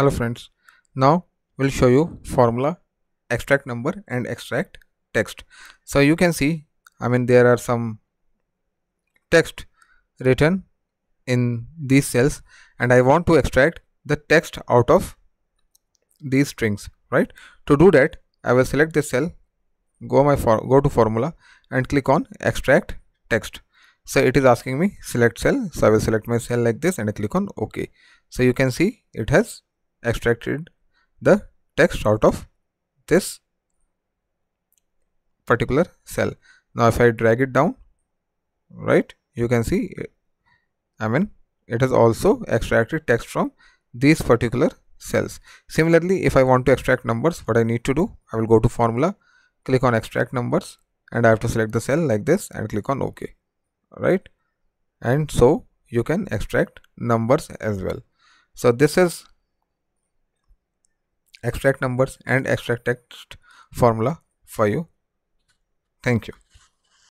hello friends now we'll show you formula extract number and extract text. So you can see i mean there are some text written in these cells and i want to extract the text out of these strings right? To do that i will select this cell go my for go to formula and click on extract text. So it is asking me select cell. So i will select my cell like this and I click on ok. So you can see it has extracted the text out of this particular cell. Now if i drag it down right you can see i mean it has also extracted text from these particular cells. Similarly if i want to extract numbers what i need to do i will go to formula click on extract numbers and i have to select the cell like this and click on ok right? And so you can extract numbers as well. So this is extract numbers and extract text formula for you. Thank you